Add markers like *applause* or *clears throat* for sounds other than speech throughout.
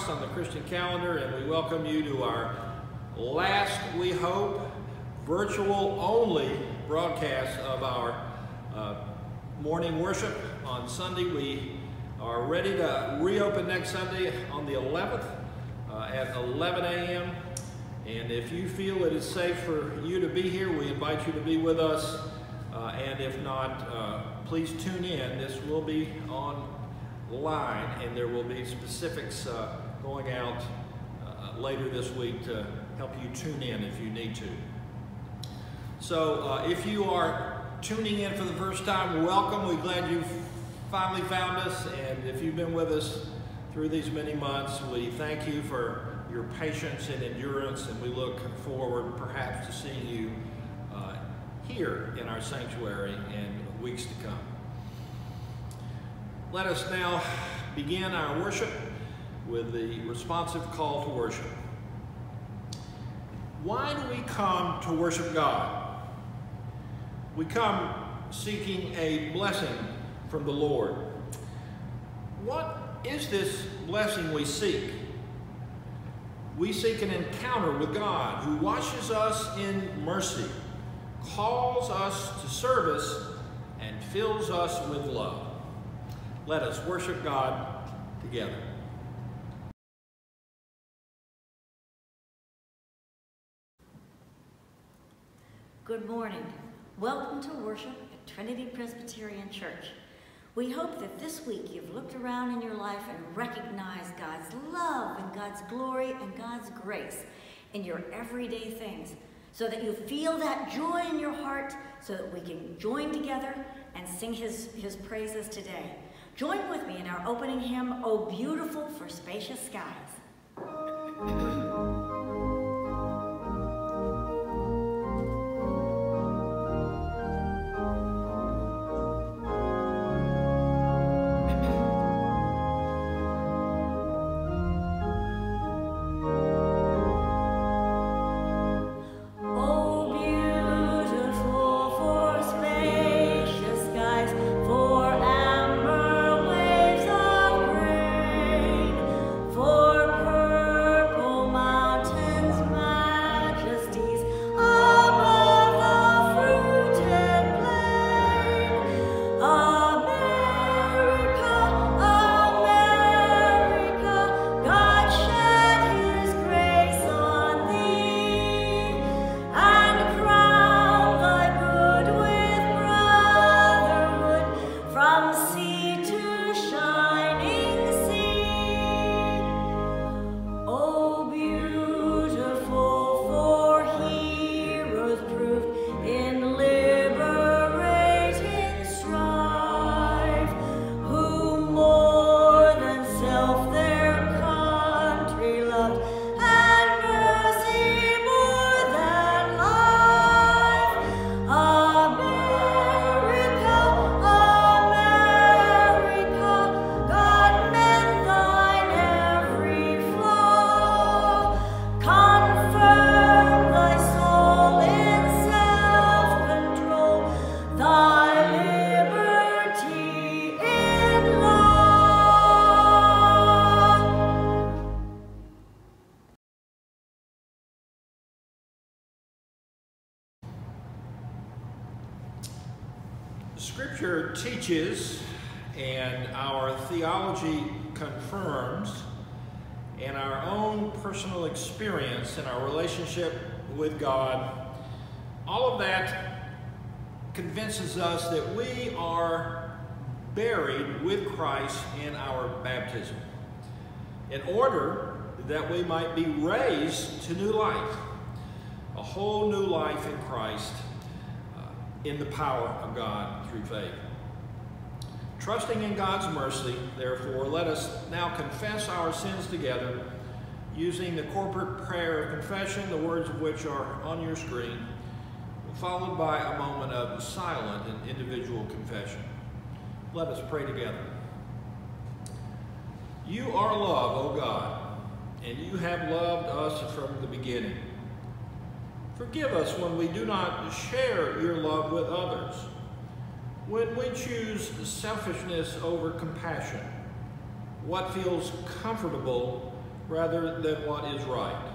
Pentecost on the Christian calendar, and we welcome you to our last, we hope, virtual only broadcast of our uh, morning worship on Sunday. We are ready to reopen next Sunday on the 11th uh, at 11 a.m. And if you feel it is safe for you to be here, we invite you to be with us. Uh, and if not, uh, please tune in. This will be online, and there will be specifics uh, going out uh, later this week to help you tune in if you need to. So uh, if you are tuning in for the first time, welcome. We're glad you finally found us. And if you've been with us through these many months, we thank you for your patience and endurance. And we look forward perhaps to seeing you uh, here in our sanctuary in weeks to come. Let us now begin our worship with the responsive call to worship. Why do we come to worship God? We come seeking a blessing from the Lord. What is this blessing we seek? We seek an encounter with God who washes us in mercy, calls us to service, and fills us with love. Let us worship God together. Good morning. Welcome to worship at Trinity Presbyterian Church. We hope that this week you've looked around in your life and recognized God's love and God's glory and God's grace in your everyday things so that you feel that joy in your heart so that we can join together and sing his, his praises today. Join with me in our opening hymn, O Beautiful for Spacious Skies. Confession, the words of which are on your screen, followed by a moment of silent and individual confession. Let us pray together. You are love, O God, and you have loved us from the beginning. Forgive us when we do not share your love with others, when we choose selfishness over compassion, what feels comfortable rather than what is right,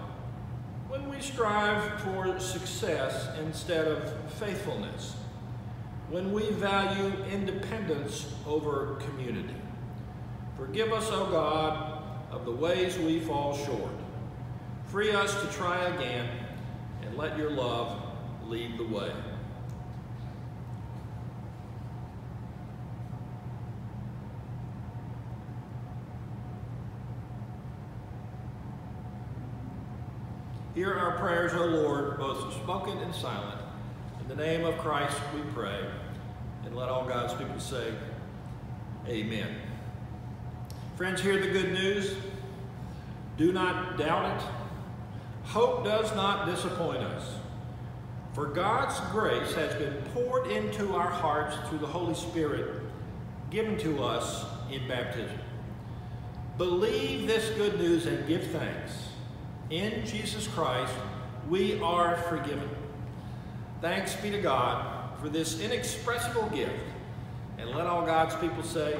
when we strive for success instead of faithfulness, when we value independence over community. Forgive us, O God, of the ways we fall short. Free us to try again, and let your love lead the way. Hear our prayers, O Lord, both spoken and silent. In the name of Christ we pray. And let all God's people say, Amen. Friends, hear the good news. Do not doubt it. Hope does not disappoint us. For God's grace has been poured into our hearts through the Holy Spirit given to us in baptism. Believe this good news and give thanks in Jesus Christ, we are forgiven. Thanks be to God for this inexpressible gift. And let all God's people say,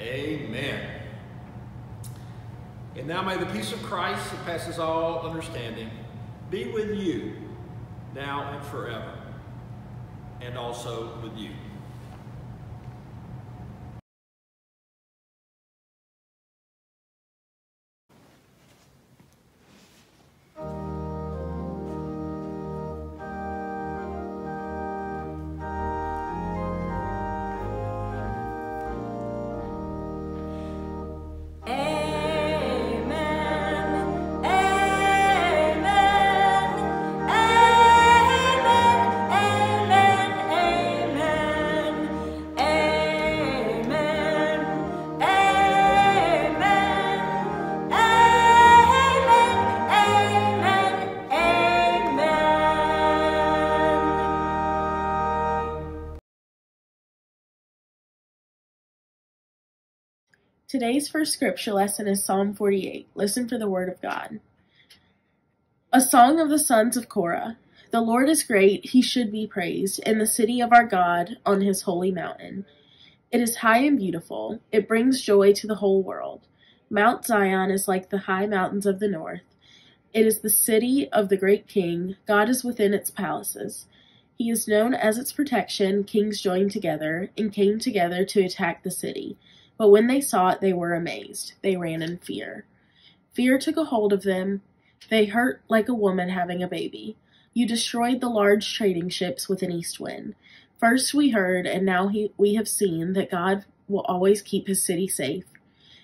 Amen. And now may the peace of Christ that passes all understanding be with you now and forever, and also with you. Today's first scripture lesson is Psalm 48. Listen for the word of God. A song of the sons of Korah. The Lord is great, he should be praised, in the city of our God, on his holy mountain. It is high and beautiful, it brings joy to the whole world. Mount Zion is like the high mountains of the north. It is the city of the great king, God is within its palaces. He is known as its protection, kings joined together, and came together to attack the city. But when they saw it, they were amazed. They ran in fear. Fear took a hold of them. They hurt like a woman having a baby. You destroyed the large trading ships with an east wind. First we heard, and now he, we have seen, that God will always keep his city safe.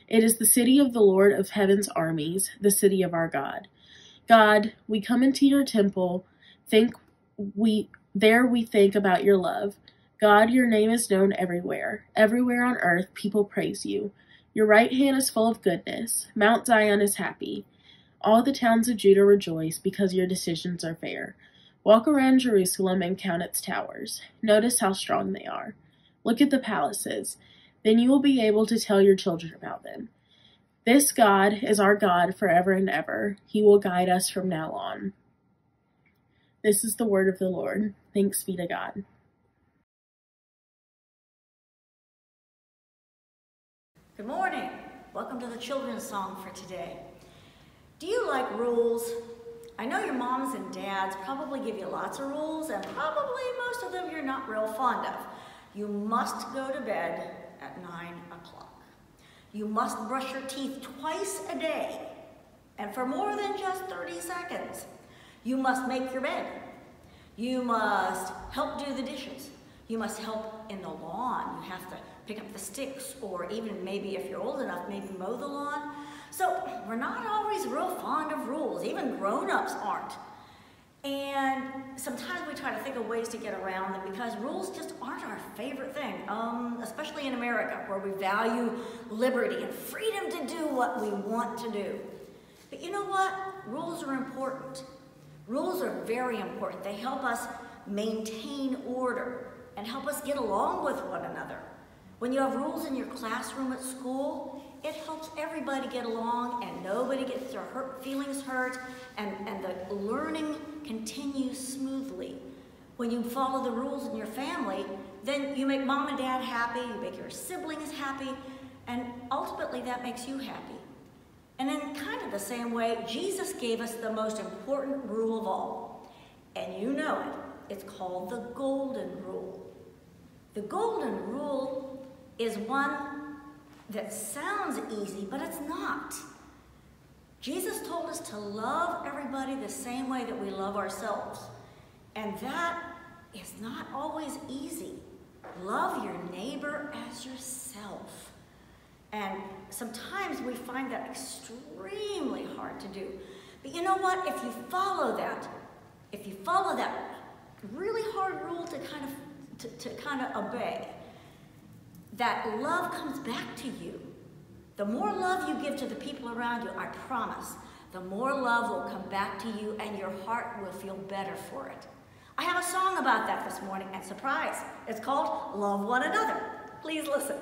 It is the city of the Lord of heaven's armies, the city of our God. God, we come into your temple, think we there we think about your love. God, your name is known everywhere. Everywhere on earth, people praise you. Your right hand is full of goodness. Mount Zion is happy. All the towns of Judah rejoice because your decisions are fair. Walk around Jerusalem and count its towers. Notice how strong they are. Look at the palaces. Then you will be able to tell your children about them. This God is our God forever and ever. He will guide us from now on. This is the word of the Lord. Thanks be to God. Good morning. Welcome to the children's song for today. Do you like rules? I know your moms and dads probably give you lots of rules and probably most of them you're not real fond of. You must go to bed at 9 o'clock. You must brush your teeth twice a day and for more than just 30 seconds. You must make your bed. You must help do the dishes. You must help in the lawn. You have to pick up the sticks, or even maybe if you're old enough, maybe mow the lawn. So we're not always real fond of rules, even grown-ups aren't. And sometimes we try to think of ways to get around them because rules just aren't our favorite thing, um, especially in America where we value liberty and freedom to do what we want to do. But you know what? Rules are important. Rules are very important. They help us maintain order and help us get along with one another. When you have rules in your classroom at school, it helps everybody get along and nobody gets their hurt, feelings hurt and, and the learning continues smoothly. When you follow the rules in your family, then you make mom and dad happy, you make your siblings happy, and ultimately that makes you happy. And in kind of the same way, Jesus gave us the most important rule of all. And you know it. It's called the Golden Rule. The Golden Rule is one that sounds easy, but it's not. Jesus told us to love everybody the same way that we love ourselves. And that is not always easy. Love your neighbor as yourself. And sometimes we find that extremely hard to do. But you know what? If you follow that, if you follow that really hard rule to kind of to, to kind of obey, that love comes back to you. The more love you give to the people around you, I promise, the more love will come back to you and your heart will feel better for it. I have a song about that this morning, and surprise, it's called Love One Another. Please listen.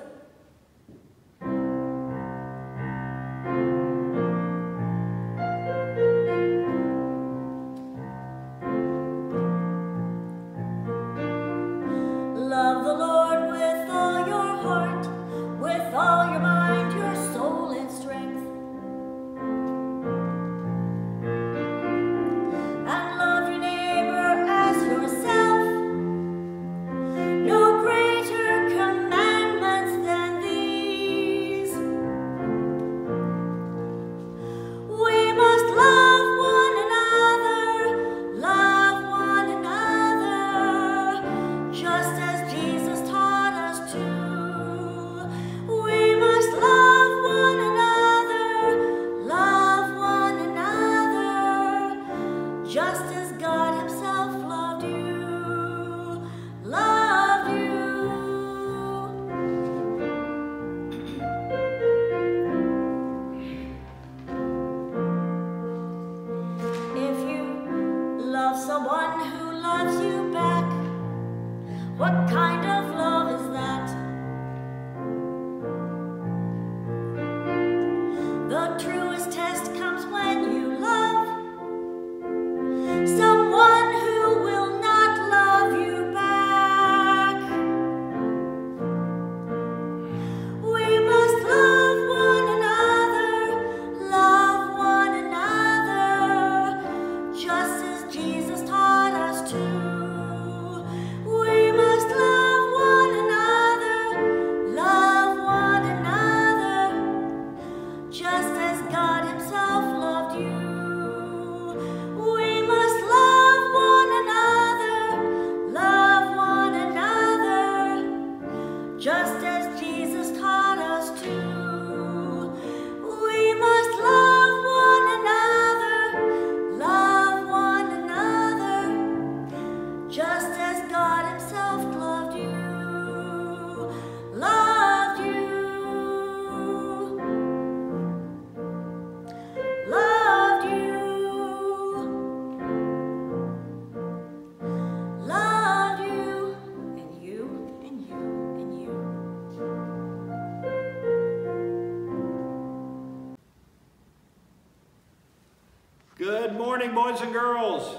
Boys and girls.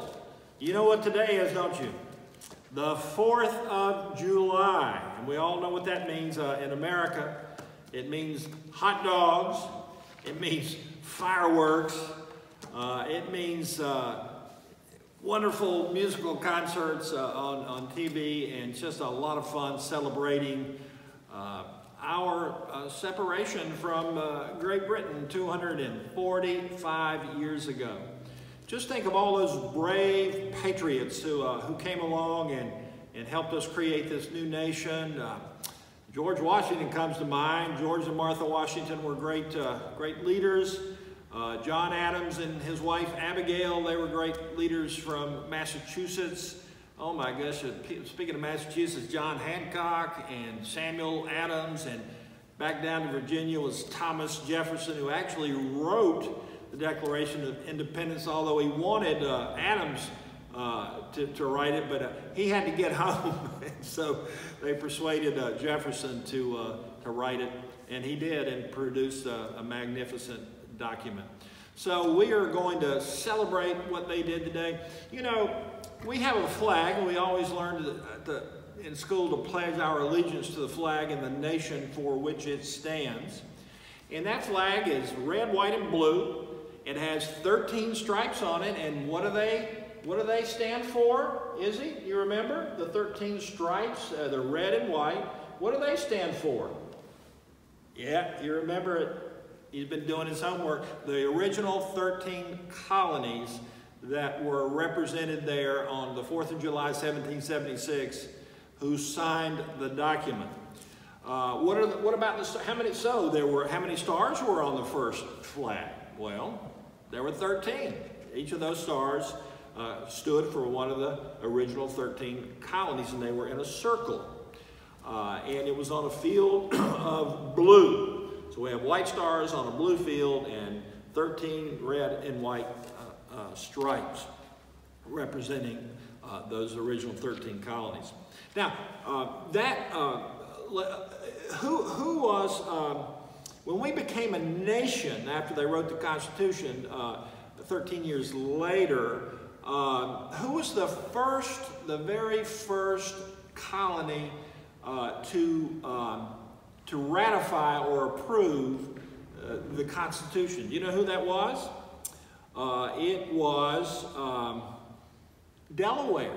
You know what today is, don't you? The 4th of July. And we all know what that means uh, in America. It means hot dogs. It means fireworks. Uh, it means uh, wonderful musical concerts uh, on, on TV and just a lot of fun celebrating uh, our uh, separation from Great Britain 245 years ago. Just think of all those brave patriots who, uh, who came along and, and helped us create this new nation. Uh, George Washington comes to mind. George and Martha Washington were great, uh, great leaders. Uh, John Adams and his wife Abigail, they were great leaders from Massachusetts. Oh my gosh, uh, speaking of Massachusetts, John Hancock and Samuel Adams, and back down to Virginia was Thomas Jefferson, who actually wrote the Declaration of Independence, although he wanted uh, Adams uh, to, to write it, but uh, he had to get *laughs* home. so they persuaded uh, Jefferson to, uh, to write it, and he did and produced a, a, magnificent document. So we are going to celebrate what they did today. You know, we have a flag, and we always learned to, to, in school to pledge our allegiance to the flag and the nation for which it stands. And that flag is red, white, and blue. It has 13 stripes on it, and what do they what do they stand for? Izzy, you remember? The 13 stripes, uh, the red and white. What do they stand for? Yeah, you remember it. He's been doing his homework. The original 13 colonies that were represented there on the 4th of July, 1776, who signed the document. Uh, what, are the, what about the, how many, so there were, how many stars were on the first flag? Well, there were 13. Each of those stars uh, stood for one of the original 13 colonies, and they were in a circle. Uh, and it was on a field *clears throat* of blue. So we have white stars on a blue field and 13 red and white uh, uh stripes representing uh, those original 13 colonies. Now, uh, that, who, who was, um, when we became a nation after they wrote the Constitution 13 years later, uh, who was the first, the very first colony uh, to, um, to ratify or approve uh, the Constitution? Do you know who that was? Uh, it was um, Delaware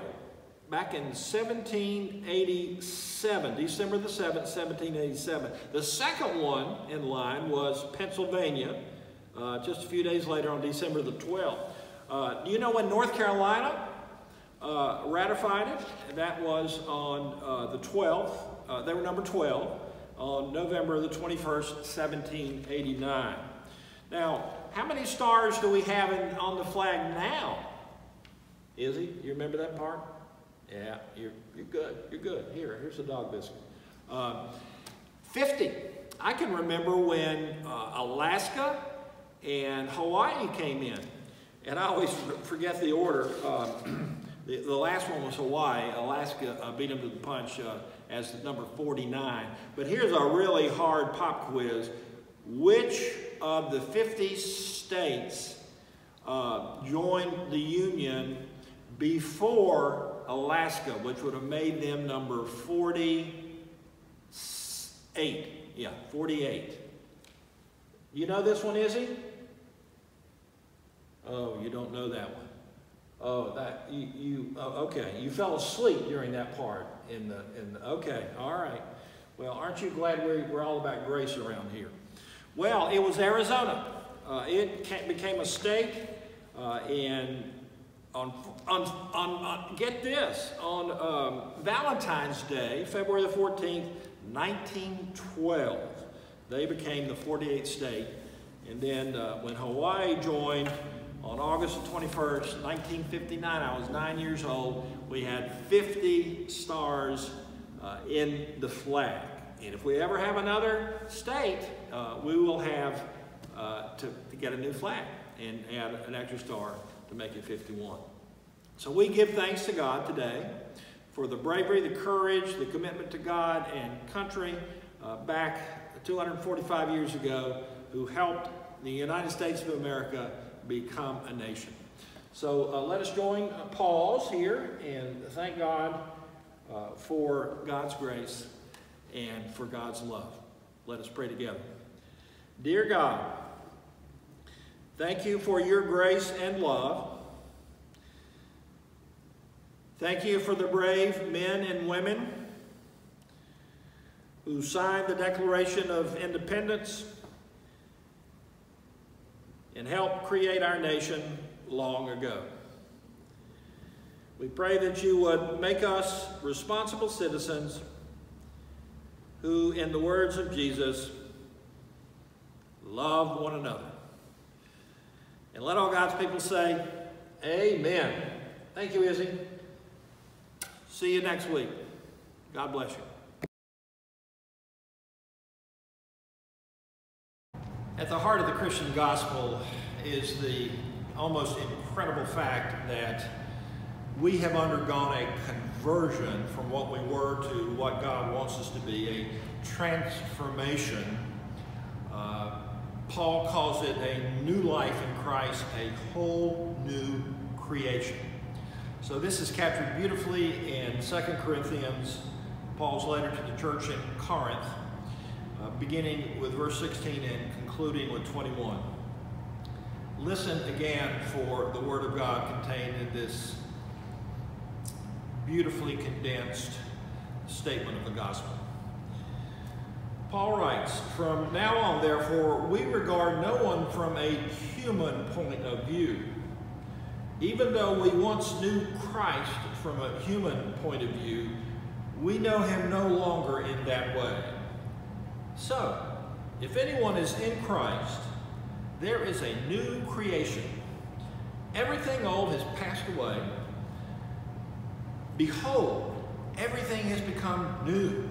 back in 1787, December the 7th, 1787. The second one in line was Pennsylvania, uh, just a few days later on December the 12th. Uh, do you know when North Carolina uh, ratified it? That was on uh, the 12th. Uh, they were number 12 on November the 21st, 1789. Now, how many stars do we have in, on the flag now? Izzy, you remember that part? Yeah, you're, you're good. You're good. Here, here's a dog biscuit. Um, 50. I can remember when uh, Alaska and Hawaii came in. And I always *laughs* forget the order. Uh, *clears throat* the, the, last one was Hawaii. Alaska uh, beat them to the punch uh, as number 49. But here's a really hard pop quiz. Which of the 50 states uh, joined the Union before Alaska, which would have made them number 48? Yeah, 48. You know this one, Izzy? Oh, you don't know that one. Oh, that you, you oh, okay. You fell asleep during that part in the in the, okay. All right. Well, aren't you glad we're, we're all about grace around here? Well, it was Arizona. Uh, it became a state, uh, and on, on, on, on, get this on um, Valentine's Day, February the 14th, 1912, they became the 48th state. And then uh, when Hawaii joined, on August the 21st, 1959, I was nine years old, we had 50 stars uh, in the flag. And if we ever have another state, uh, we will have uh, to, to, get a new flag and add an extra star to make it 51. So we give thanks to God today for the bravery, the courage, the commitment to God and country uh, back 245 years ago who helped the United States of America become a nation. So uh, let us join uh, pause here and thank God uh, for God's grace and for God's love. Let us pray together. Dear God, thank you for your grace and love. Thank you for the brave men and women who signed the Declaration of Independence and helped create our nation long ago. We pray that you would make us responsible citizens who, in the words of Jesus, love one another. And let all God's people say, Amen. Thank you, Izzy. See you next week. God bless you. At the heart of the Christian gospel is the almost incredible fact that we have undergone a conversion from what we were to what God wants us to be, a transformation. Uh, Paul calls it a new life in Christ, a whole new creation. So this is captured beautifully in 2 Corinthians, Paul's letter to the church in Corinth, uh, beginning with verse 16 and concluding with 21. Listen again for the Word of God contained in this beautifully condensed statement of the gospel. Paul writes, From now on, therefore, we regard no one from a human point of view. Even though we once knew Christ from a human point of view, we know him no longer in that way. So, if anyone is in Christ, there is a new creation. Everything old has passed away. Behold, everything has become new.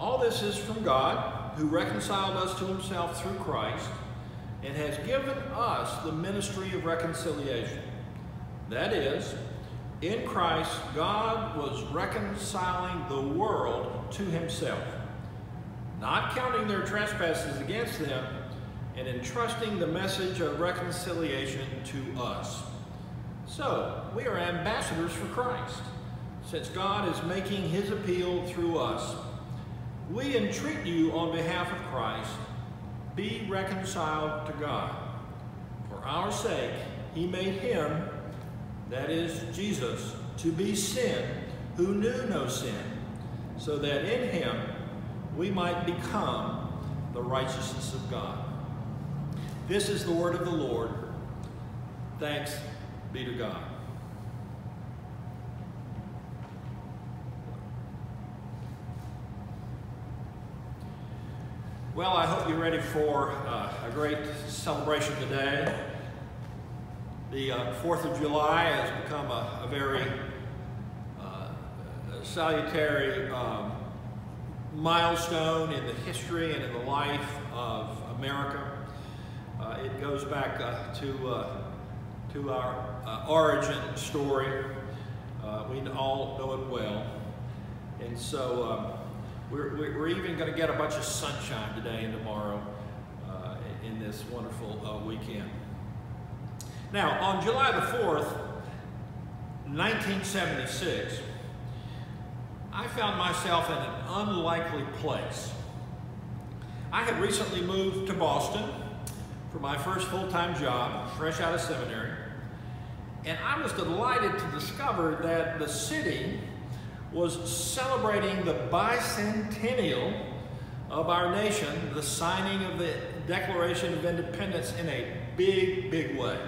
All this is from God, who reconciled us to himself through Christ and has given us the ministry of reconciliation. That is, in Christ, God was reconciling the world to himself, not counting their trespasses against them, and entrusting the message of reconciliation to us. So, we are ambassadors for Christ. Since God is making his appeal through us, we entreat you on behalf of Christ, be reconciled to God. For our sake, he made him, that is Jesus, to be sin who knew no sin, so that in him we might become the righteousness of God. This is the word of the Lord. Thanks be to God. Well, I hope you're ready for uh, a great celebration today. The uh, 4th of July has become a, a very uh, salutary um, milestone in the history and in the life of America. Uh, it goes back uh, to, uh, to our origin story. we all know it well. And so um, we're, we're even going to get a bunch of sunshine today and tomorrow uh, in this wonderful uh, weekend. Now, on July the 4th, 1976, I found myself in an unlikely place. I had recently moved to Boston for my first full-time job, fresh out of seminary, and I was delighted to discover that the city was celebrating the bicentennial of our nation, the signing of the Declaration of Independence in a big, big way.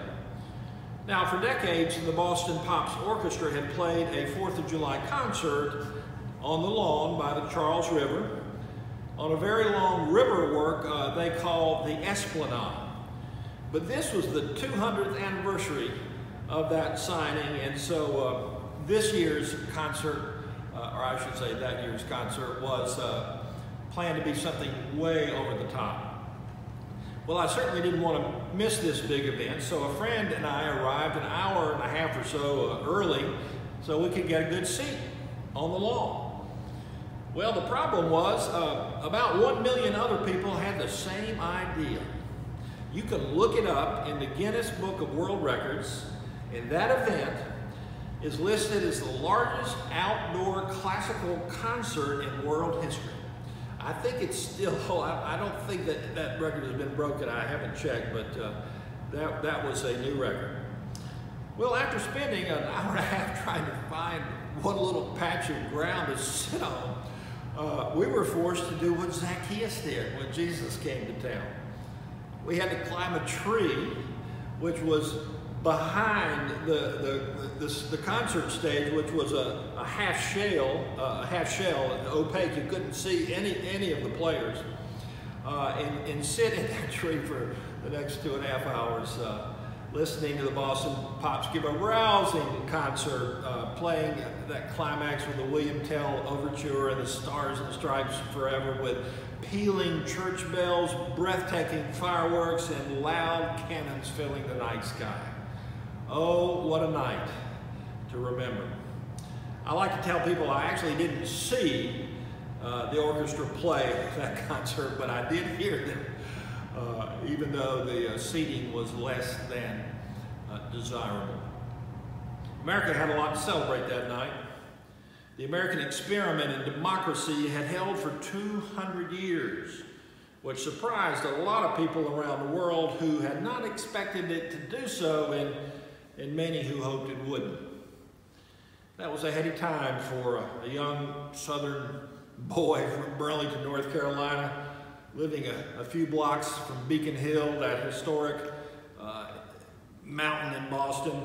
Now, for decades, the Boston Pops Orchestra had played a 4th of July concert on the lawn by the Charles River on a very long river work uh, they call the Esplanade. But this was the 200th anniversary of that signing, and so uh, this year's concert or I should say that year's concert, was uh, planned to be something way over the top. Well, I certainly didn't want to miss this big event, so a friend and I arrived an hour and a half or so uh, early so we could get a good seat on the lawn. Well, the problem was uh, about one million other people had the same idea. You can look it up in the Guinness Book of World Records, and that event is listed as the largest outdoor classical concert in world history. I think it's still, *laughs* I, I don't think that that record has been broken. I haven't checked, but uh, that, that was a new record. Well, after spending an *laughs* hour and a half trying to find one little patch of ground to sit on, uh, we were forced to do what Zacchaeus did when Jesus came to town. We had to climb a tree, which was behind the, the, the, the, concert stage, which was a, half shell, uh, a half shell, opaque. You couldn't see any, any of the players. Uh, and, and sit in that *laughs* tree for the next two and a half hours, uh, listening to the Boston Pops give a rousing concert, uh, playing that climax with the William Tell Overture and the Stars and Stripes Forever with pealing church bells, breathtaking fireworks, and loud cannons filling the night sky. Oh, what a night to remember. I like to tell people I actually didn't see uh, the orchestra play *laughs* that concert, but I did hear them, uh, even though the uh, seating was less than uh, desirable. America had a lot to celebrate that night. The American experiment in democracy had held for 200 years, which surprised a lot of people around the world who had not expected it to do so, and, and many who hoped it wouldn't. That was a heady time for a, a young southern boy from Burlington, North Carolina, living a, a few blocks from Beacon Hill, that historic uh, mountain in Boston,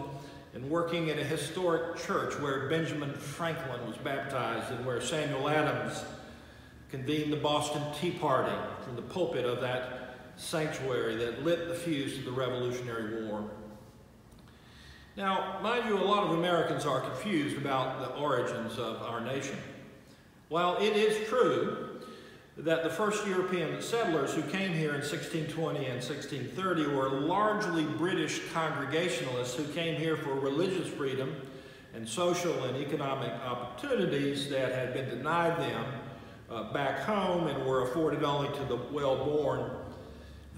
and working in a historic church where Benjamin Franklin was baptized and where Samuel Adams convened the Boston Tea Party from the pulpit of that sanctuary that lit the fuse of the Revolutionary War. Now, mind you, a lot of Americans are confused about the origins of our nation. While it is true that the first European settlers who came here in 1620 and 1630 were largely British Congregationalists who came here for religious freedom and social and economic opportunities that had been denied them uh, back home and were afforded only to the well-born.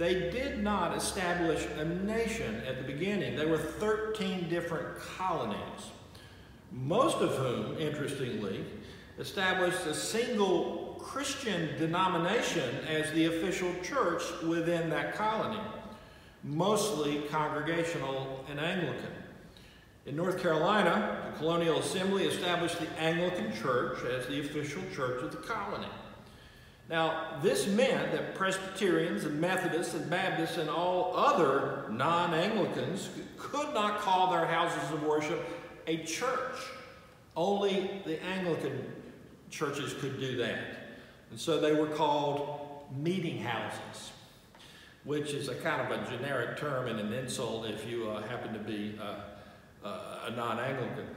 They did not establish a nation at the beginning. There were 13 different colonies, most of whom, interestingly, established a single Christian denomination as the official church within that colony, mostly congregational and Anglican. In North Carolina, the Colonial Assembly established the Anglican Church as the official church of the colony. Now, this meant that Presbyterians and Methodists and Baptists and all other non-Anglicans could not call their houses of worship a church. Only the Anglican churches could do that. And so they were called meeting houses, which is a kind of a generic term and an insult if you uh, happen to be uh, uh, a non-Anglican.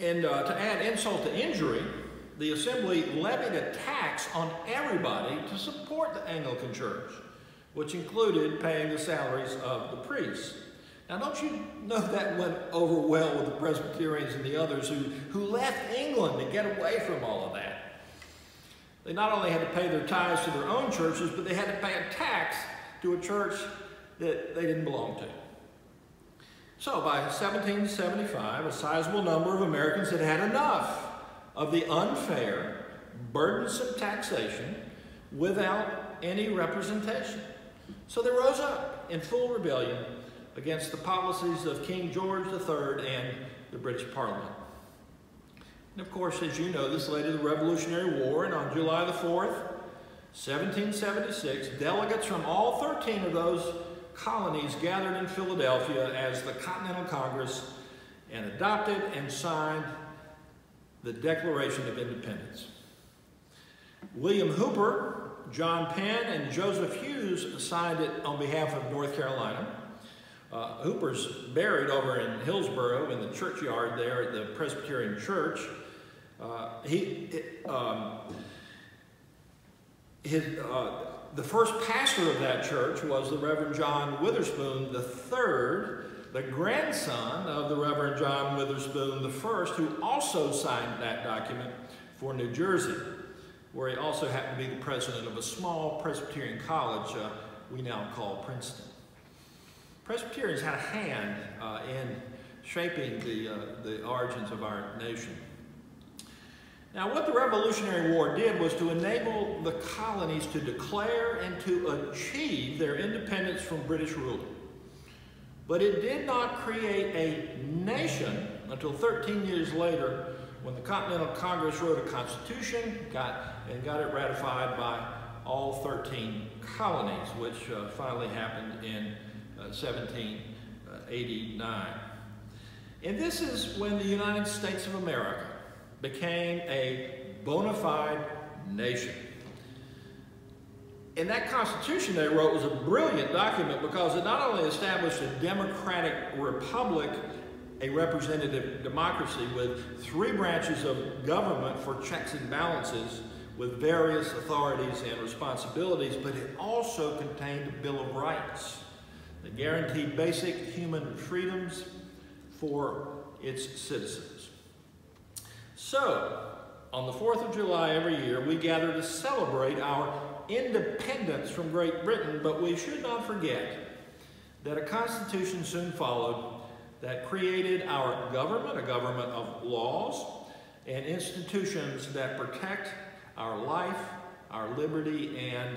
And uh, to add insult to injury, the assembly levied a tax on everybody to support the Anglican church, which included paying the salaries of the priests. Now, don't you know that went over well with the Presbyterians and the others who, who left England to get away from all of that? They not only had to pay their tithes to their own churches, but they had to pay a tax to a church that they didn't belong to. So by 1775, a sizable number of Americans had had enough of the unfair, burdensome taxation without any representation. So they rose up in full rebellion against the policies of King George III and the British Parliament. And of course, as you know, this led to the Revolutionary War, and on July the 4th, 1776, delegates from all 13 of those colonies gathered in Philadelphia as the Continental Congress and adopted and signed the Declaration of Independence. William Hooper, John Penn, and Joseph Hewes signed it on behalf of North Carolina. Uh, Hooper's buried over in Hillsborough in the churchyard there at the Presbyterian Church. Uh, he, um, his, uh, the first pastor of that church was the Reverend John Witherspoon III, the grandson of the Reverend John Witherspoon I, who also signed that document for New Jersey, where he also happened to be the president of a small Presbyterian college uh, we now call Princeton. Presbyterians had a hand uh, in shaping the, uh, the origins of our nation. Now, what the Revolutionary War did was to enable the colonies to declare and to achieve their independence from British rule. But it did not create a nation until 13 years later when the Continental Congress wrote a constitution got, and got it ratified by all 13 colonies, which uh, finally happened in 1789. And this is when the United States of America became a bona fide nation. And that Constitution they wrote was a brilliant document because it not only established a democratic republic, a representative democracy with three branches of government for checks and balances with various authorities and responsibilities, but it also contained a Bill of Rights that guaranteed basic human freedoms for its citizens. So, on the 4th of July every year, we gather to celebrate our independence from Great Britain, but we should not forget that a constitution soon followed that created our government, a government of laws and institutions that protect our life, our liberty, and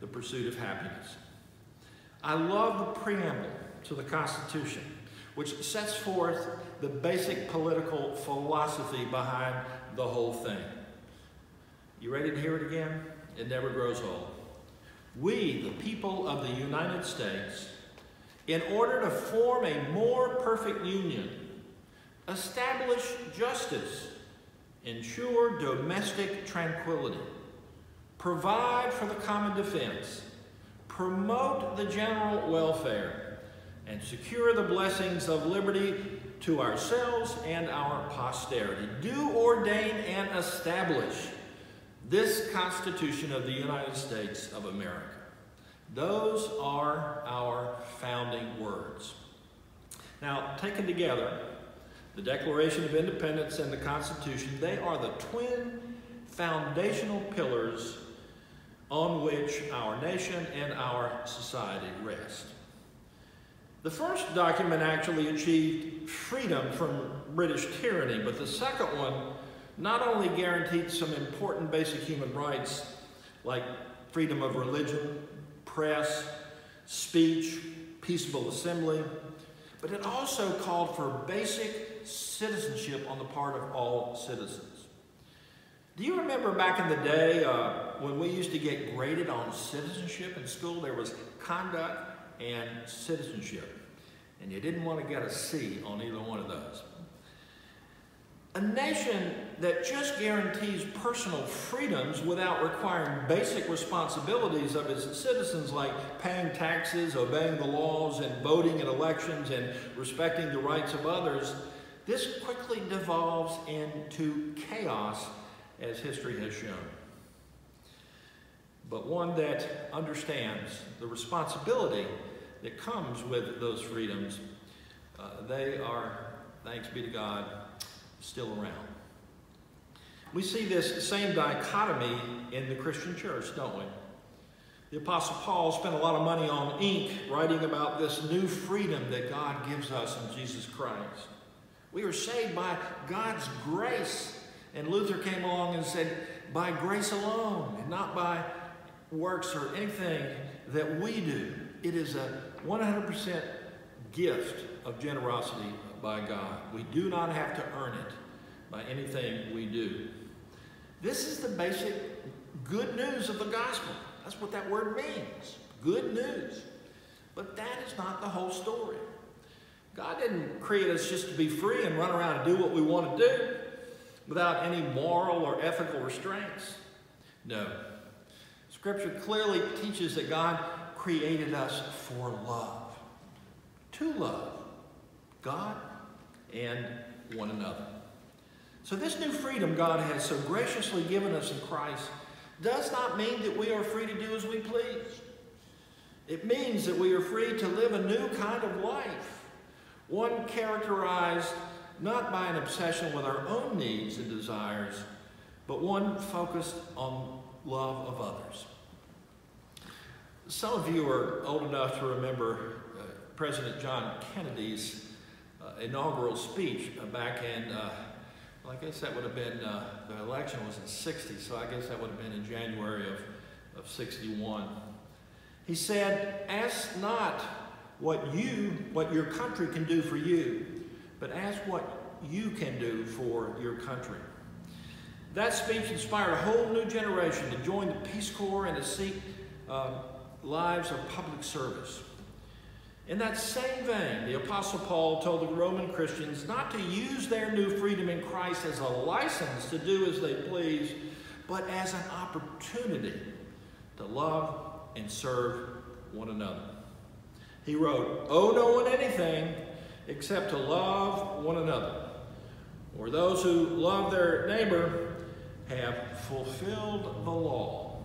the pursuit of happiness. I love the preamble to the Constitution, which sets forth the basic political philosophy behind the whole thing. You ready to hear it again? It never grows old. We, the people of the United States, in order to form a more perfect union, establish justice, ensure domestic tranquility, provide for the common defense, promote the general welfare, and secure the blessings of liberty to ourselves and our posterity. Do ordain and establish this Constitution of the United States of America. Those are our founding words. Now, taken together, the Declaration of Independence and the Constitution, they are the twin foundational pillars on which our nation and our society rest. The first document actually achieved freedom from British tyranny, but the second one not only guaranteed some important basic human rights like freedom of religion, press, speech, peaceable assembly, but it also called for basic citizenship on the part of all citizens. Do you remember back in the day uh, when we used to get graded on citizenship in school? There was conduct and citizenship, and you didn't want to get a C on either one of those. A nation that just guarantees personal freedoms without requiring basic responsibilities of its citizens like paying taxes, obeying the laws, and voting in elections, and respecting the rights of others, this quickly devolves into chaos as history has shown. But one that understands the responsibility that comes with those freedoms, uh, they are, thanks be to God, still around. We see this same dichotomy in the Christian church, don't we? The Apostle Paul spent a lot of money on ink writing about this new freedom that God gives us in Jesus Christ. We are saved by God's grace. And Luther came along and said, by grace alone, and not by works or anything that we do. It is a 100% gift of generosity by God. We do not have to earn it by anything we do. This is the basic good news of the gospel. That's what that word means. Good news. But that is not the whole story. God didn't create us just to be free and run around and do what we want to do without any moral or ethical restraints. No. Scripture clearly teaches that God created us for love. To love God and one another. So this new freedom God has so graciously given us in Christ does not mean that we are free to do as we please. It means that we are free to live a new kind of life, one characterized not by an obsession with our own needs and desires, but one focused on love of others. Some of you are old enough to remember uh, President John Kennedy's inaugural speech uh, back in, uh, well, I guess that would have been, uh, the election was in 60, so I guess that would have been in January of, of 61. He said, ask not what you, what your country can do for you, but ask what you can do for your country. That speech inspired a whole new generation to join the Peace Corps and to seek uh, lives of public service. In that same vein, the Apostle Paul told the Roman Christians not to use their new freedom in Christ as a license to do as they please, but as an opportunity to love and serve one another. He wrote, Owe no one anything except to love one another. Or those who love their neighbor have fulfilled the law.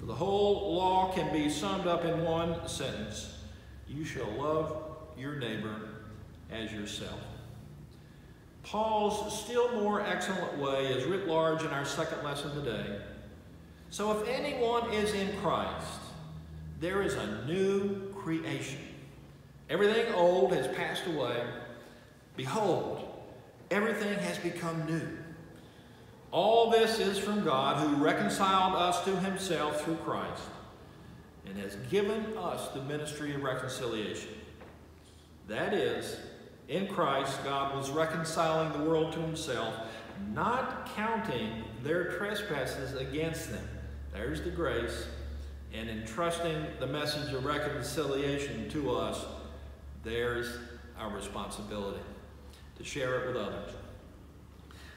For the whole law can be summed up in one sentence you shall love your neighbor as yourself. Paul's still more excellent way is writ large in our second lesson today. So if anyone is in Christ, there is a new creation. Everything old has passed away. Behold, everything has become new. All this is from God who reconciled us to himself through Christ and has given us the ministry of reconciliation. That is, in Christ, God was reconciling the world to himself, not counting their trespasses against them. There's the grace. And entrusting the message of reconciliation to us, there's our responsibility to share it with others.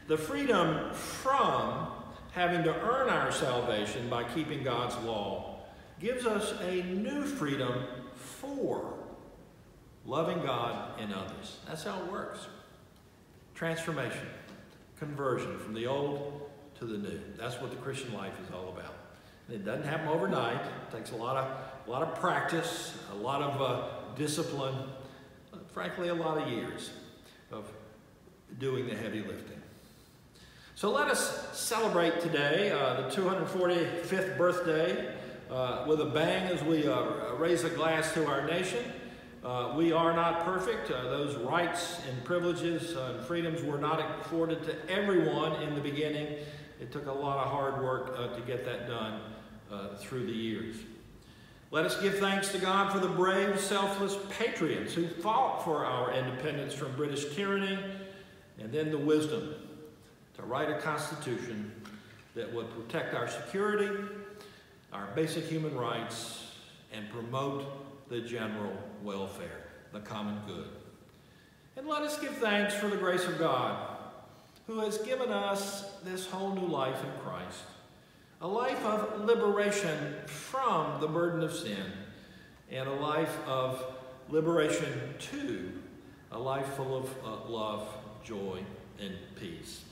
The freedom from having to earn our salvation by keeping God's law gives us a new freedom for loving God and others. That's how it works. Transformation, conversion from the old to the new. That's what the Christian life is all about. And it doesn't happen overnight. It takes a lot of, a lot of practice, a lot of uh, discipline, frankly, a lot of years of doing the heavy lifting. So let us celebrate today, uh, the 245th birthday, uh, with a bang as we uh, raise a glass to our nation. Uh, we are not perfect. Uh, those rights and privileges and freedoms were not afforded to everyone in the beginning. It took a lot of hard work uh, to get that done through the years. Let us give thanks to God for the brave, selfless patriots who fought for our independence from British tyranny and then the wisdom to write a constitution that would protect our security, our basic human rights, and promote the general welfare, the common good. And let us give thanks for the grace of God, who has given us this whole new life in Christ, a life of liberation from the burden of sin, and a life of liberation to a life full of uh, love, joy, and peace.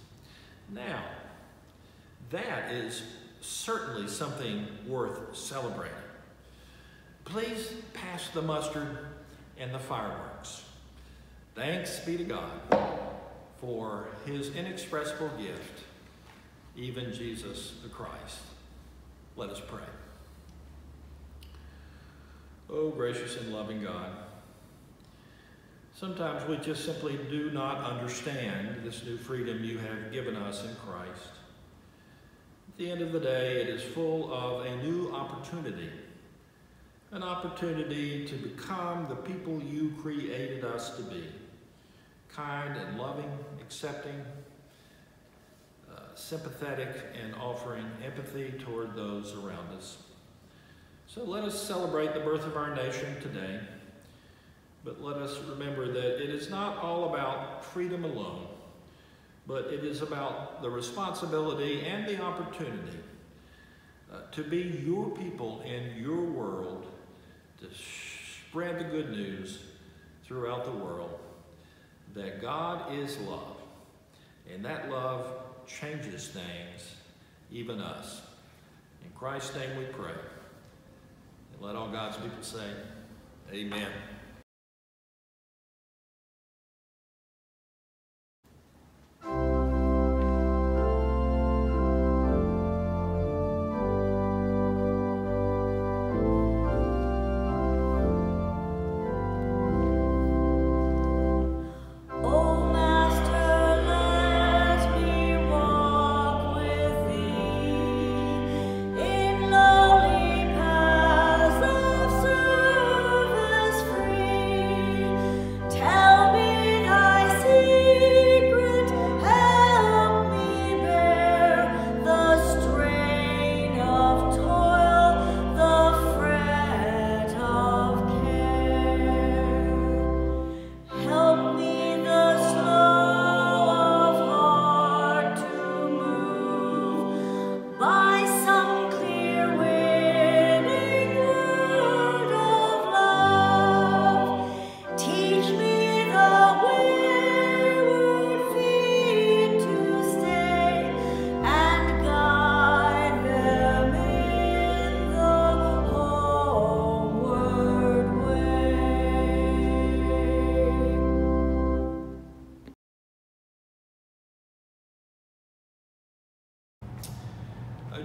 Now, that is certainly something worth celebrating. Please pass the mustard and the fireworks. Thanks be to God for his inexpressible gift, even Jesus the Christ. Let us pray. Oh, gracious and loving God, sometimes we just simply do not understand this new freedom you have given us in Christ. At the end of the day, it is full of a new opportunity. An opportunity to become the people you created us to be. Kind and loving, accepting, uh, sympathetic, and offering empathy toward those around us. So let us celebrate the birth of our nation today, but let us remember that it is not all about freedom alone, but it is about the responsibility and the opportunity uh, to be your people in your world to spread the good news throughout the world that God is love, and that love changes things, even us. In Christ's name we pray. And let all God's people say, Amen.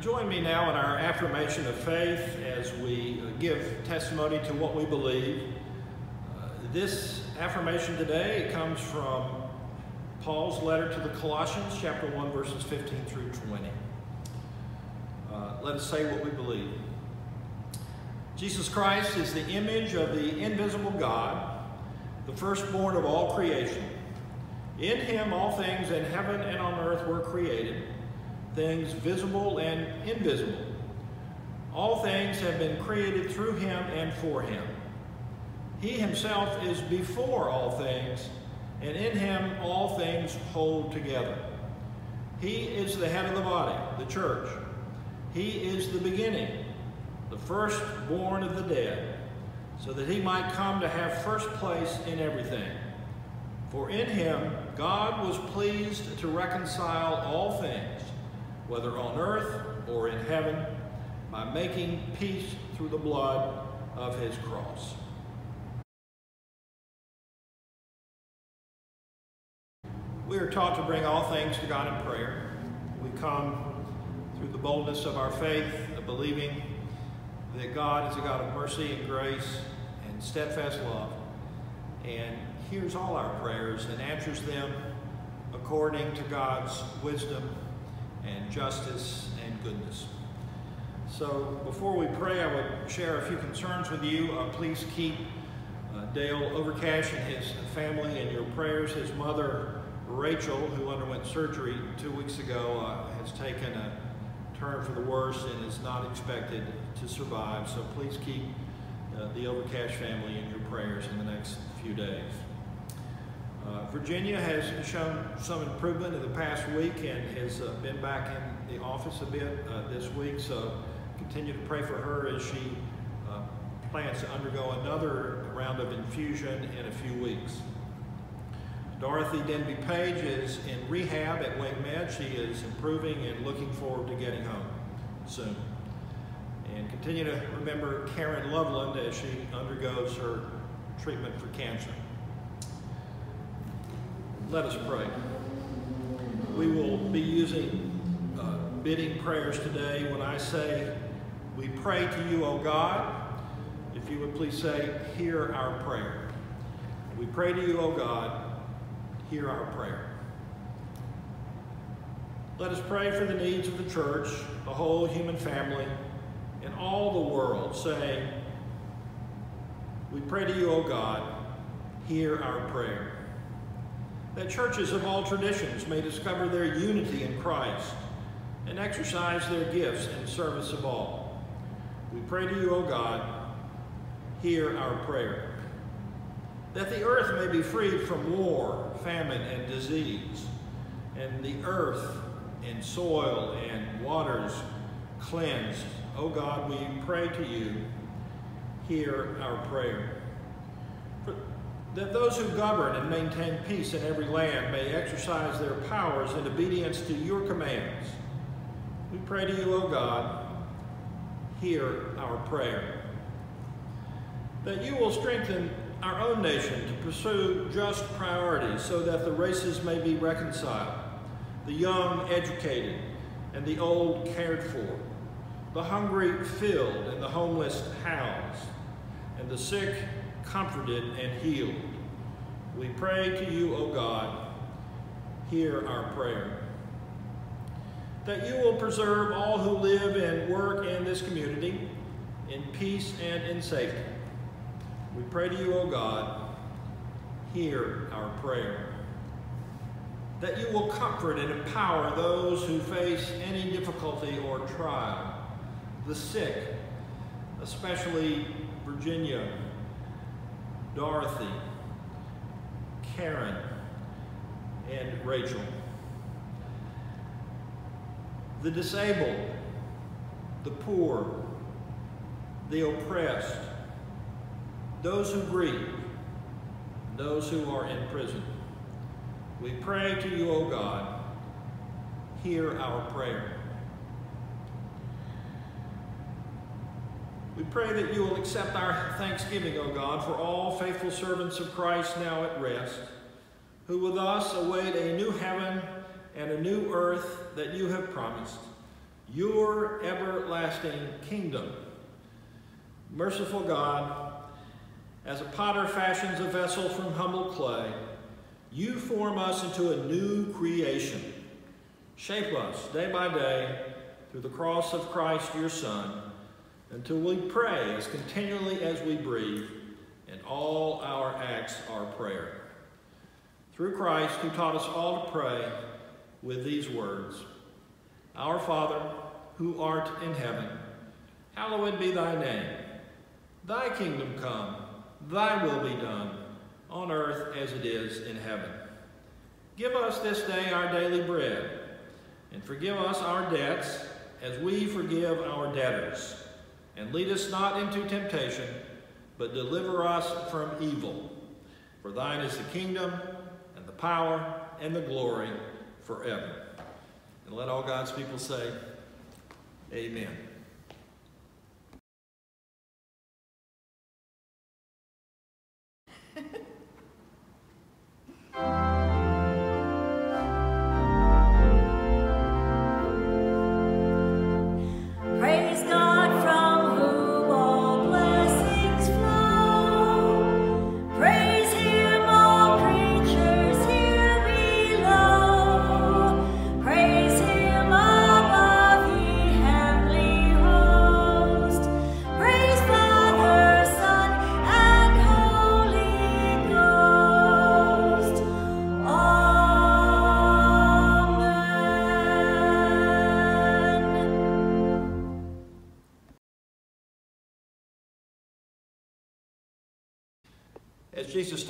Join me now in our affirmation of faith as we give testimony to what we believe. Uh, this affirmation today comes from Paul's letter to the Colossians, chapter 1, verses 15 through 20. Uh, let us say what we believe. Jesus Christ is the image of the invisible God, the firstborn of all creation. In him all things in heaven and on earth were created things visible and invisible. All things have been created through him and for him. He himself is before all things, and in him all things hold together. He is the head of the body, the church. He is the beginning, the firstborn of the dead, so that he might come to have first place in everything. For in him God was pleased to reconcile all things whether on earth or in heaven, by making peace through the blood of his cross. We are taught to bring all things to God in prayer. We come through the boldness of our faith, of believing that God is a God of mercy and grace and steadfast love, and hears all our prayers and answers them according to God's wisdom and justice and goodness. So before we pray, I would share a few concerns with you. Uh, please keep uh, Dale Overcash and his family in your prayers. His mother, Rachel, who underwent surgery two weeks ago, uh, has taken a turn for the worse and is not expected to survive. So please keep uh, the Overcash family in your prayers in the next few days. Uh, Virginia has shown some improvement in the past week and has uh, been back in the office a bit uh, this week, so continue to pray for her as she uh, plans to undergo another round of infusion in a few weeks. Dorothy Denby Page is in rehab at Wake Med. She is improving and looking forward to getting home soon. And continue to remember Karen Loveland as she undergoes her treatment for cancer. Let us pray. We will be using uh, bidding prayers today. When I say, we pray to you, O God, if you would please say, hear our prayer. We pray to you, O God, hear our prayer. Let us pray for the needs of the church, the whole human family, and all the world, saying, We pray to you, O God, hear our prayer that churches of all traditions may discover their unity in Christ and exercise their gifts in service of all. We pray to you, O God, hear our prayer. That the earth may be freed from war, famine, and disease, and the earth and soil and waters cleansed. O God, we pray to you, hear our prayer that those who govern and maintain peace in every land may exercise their powers in obedience to your commands. We pray to you, O God, hear our prayer. That you will strengthen our own nation to pursue just priorities so that the races may be reconciled, the young educated, and the old cared for, the hungry filled, and the homeless housed, and the sick comforted, and healed. We pray to you, O God, hear our prayer. That you will preserve all who live and work in this community in peace and in safety. We pray to you, O God, hear our prayer. That you will comfort and empower those who face any difficulty or trial, the sick, especially Virginia Dorothy, Karen, and Rachel. The disabled, the poor, the oppressed, those who grieve, those who are in prison. We pray to you, O God, hear our prayer. We pray that you will accept our thanksgiving, O God, for all faithful servants of Christ now at rest, who with us await a new heaven and a new earth that you have promised. your everlasting kingdom. Merciful God, as a potter fashions a vessel from humble clay, you form us into a new creation. Shape us day by day through the cross of Christ, your Son, until we pray as continually as we breathe, and all our acts are prayer. Through Christ, who taught us all to pray with these words Our Father, who art in heaven, hallowed be thy name. Thy kingdom come, thy will be done, on earth as it is in heaven. Give us this day our daily bread, and forgive us our debts as we forgive our debtors. And lead us not into temptation, but deliver us from evil. For thine is the kingdom, and the power, and the glory forever. And let all God's people say, Amen.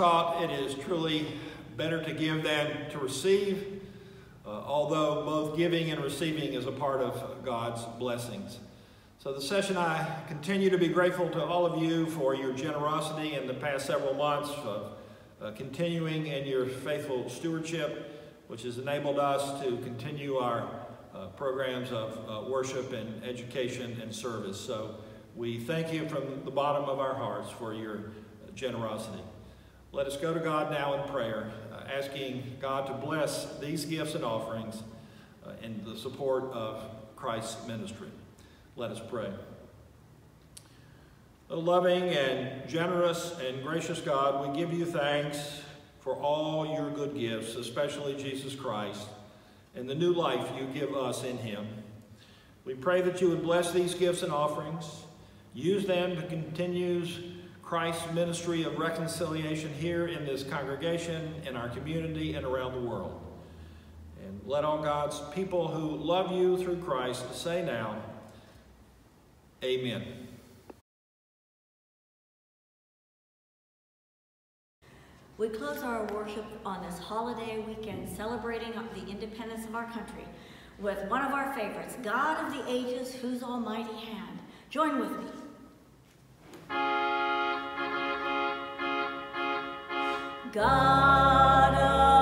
It is truly better to give than to receive, uh, although both giving and receiving is a part of God's blessings. So the session, I continue to be grateful to all of you for your generosity in the past several months of uh, continuing in your faithful stewardship, which has enabled us to continue our uh, programs of uh, worship and education and service. So we thank you from the bottom of our hearts for your generosity. Let us go to God now in prayer, uh, asking God to bless these gifts and offerings uh, in the support of Christ's ministry. Let us pray. O loving and generous and gracious God, we give you thanks for all your good gifts, especially Jesus Christ, and the new life you give us in him. We pray that you would bless these gifts and offerings, use them to continue Christ's ministry of reconciliation here in this congregation, in our community, and around the world. And let all God's people who love you through Christ say now, Amen. We close our worship on this holiday weekend celebrating the independence of our country with one of our favorites, God of the Ages, whose almighty hand. Join with me. God.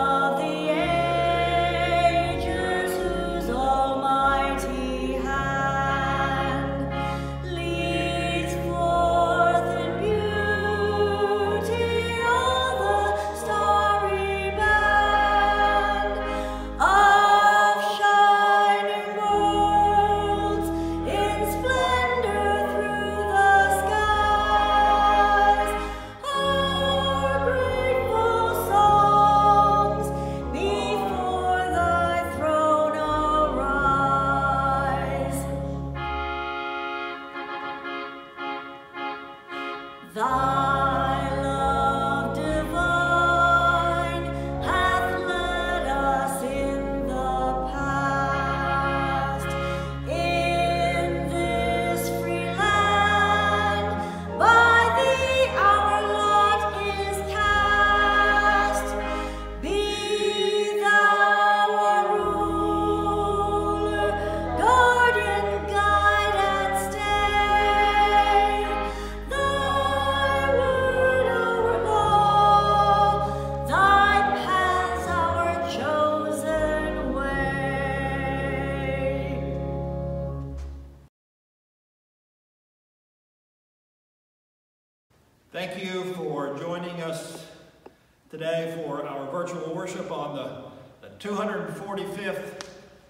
Worship on the, the 245th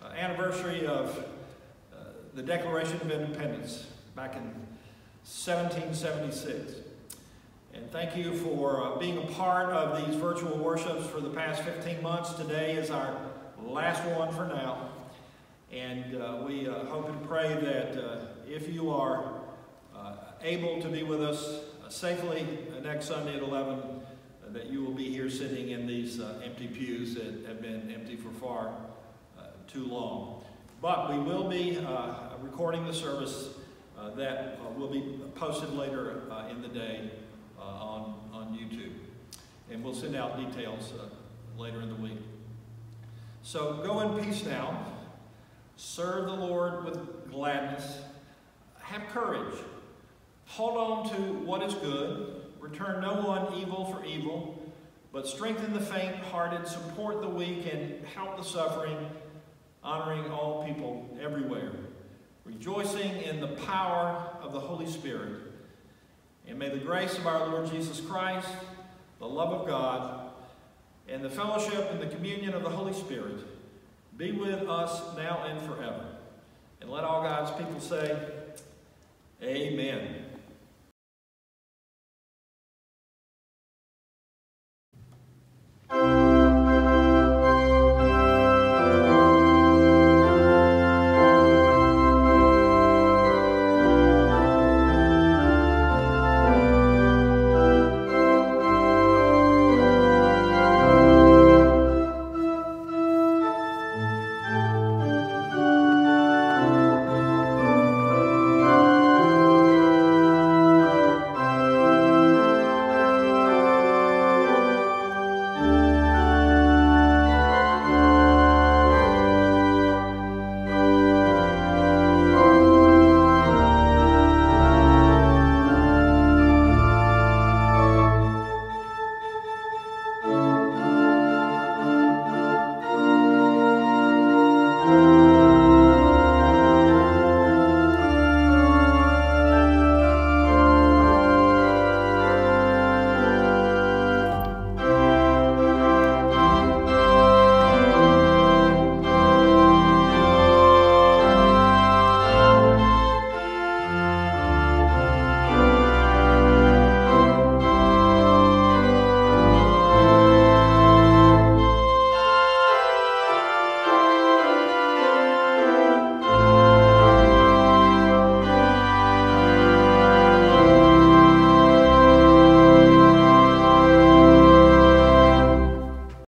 uh, anniversary of uh, the Declaration of Independence back in 1776. And thank you for uh, being a part of these virtual worships for the past 15 months. Today is our last one for now. And uh, we uh, hope and pray that uh, if you are able to be with us safely next Sunday at 11, that you will be here sitting in these uh, empty pews that have been empty for far uh, too long. But we will be uh, recording the service that will be posted later in the day on, on YouTube. And we'll send out details later in the week. So go in peace now. Serve the Lord with gladness. Have courage. Hold on to what is good. Return no one evil for evil, but strengthen the faint-hearted, support the weak, and help the suffering, honoring all people everywhere, rejoicing in the power of the Holy Spirit. And may the grace of our Lord Jesus Christ, the love of God, and the fellowship and the communion of the Holy Spirit be with us now and forever. And let all God's people say, Amen.